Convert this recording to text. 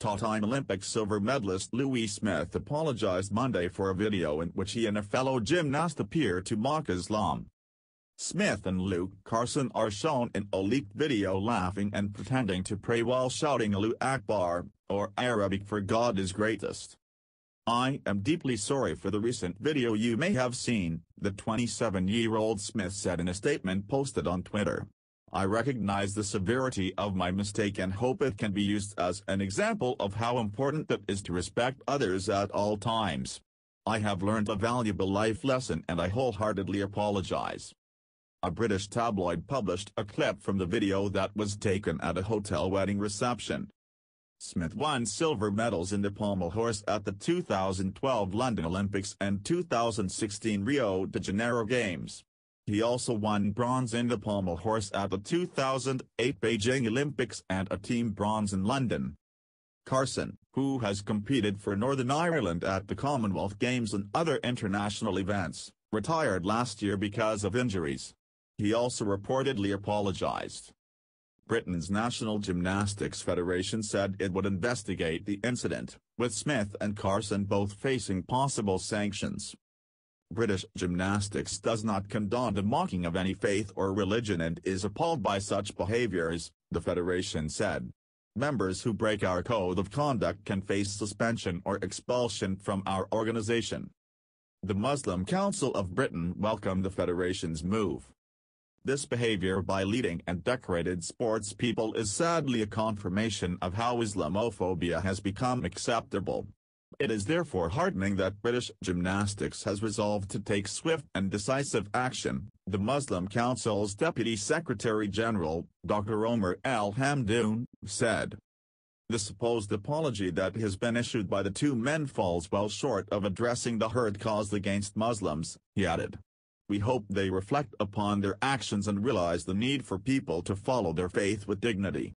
Two-time Olympic silver medalist Louis Smith apologized Monday for a video in which he and a fellow gymnast appear to mock Islam. Smith and Luke Carson are shown in a leaked video laughing and pretending to pray while shouting Allahu Akbar, or Arabic for God is greatest. I am deeply sorry for the recent video you may have seen, the 27-year-old Smith said in a statement posted on Twitter. I recognize the severity of my mistake and hope it can be used as an example of how important it is to respect others at all times. I have learned a valuable life lesson and I wholeheartedly apologize. A British tabloid published a clip from the video that was taken at a hotel wedding reception. Smith won silver medals in the pommel horse at the 2012 London Olympics and 2016 Rio de Janeiro Games. He also won bronze in the pommel horse at the 2008 Beijing Olympics and a team bronze in London. Carson, who has competed for Northern Ireland at the Commonwealth Games and other international events, retired last year because of injuries. He also reportedly apologized. Britain's National Gymnastics Federation said it would investigate the incident, with Smith and Carson both facing possible sanctions. British gymnastics does not condone the mocking of any faith or religion and is appalled by such behaviors, the federation said. Members who break our code of conduct can face suspension or expulsion from our organization. The Muslim Council of Britain welcomed the federation's move. This behavior by leading and decorated sports people is sadly a confirmation of how Islamophobia has become acceptable. It is therefore heartening that British Gymnastics has resolved to take swift and decisive action, the Muslim Council's Deputy Secretary-General, Dr. Omar Al Hamdoun, said. The supposed apology that has been issued by the two men falls well short of addressing the hurt caused against Muslims, he added. We hope they reflect upon their actions and realize the need for people to follow their faith with dignity.